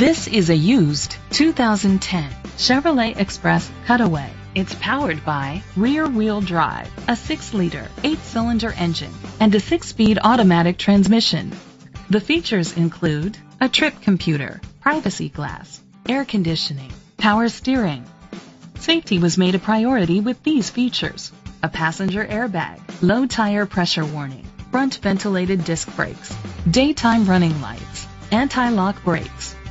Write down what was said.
This is a used 2010 Chevrolet Express Cutaway. It's powered by rear-wheel drive, a 6-liter, 8-cylinder engine, and a 6-speed automatic transmission. The features include a trip computer, privacy glass, air conditioning, power steering. Safety was made a priority with these features. A passenger airbag, low tire pressure warning, front ventilated disc brakes, daytime running lights, anti-lock brakes.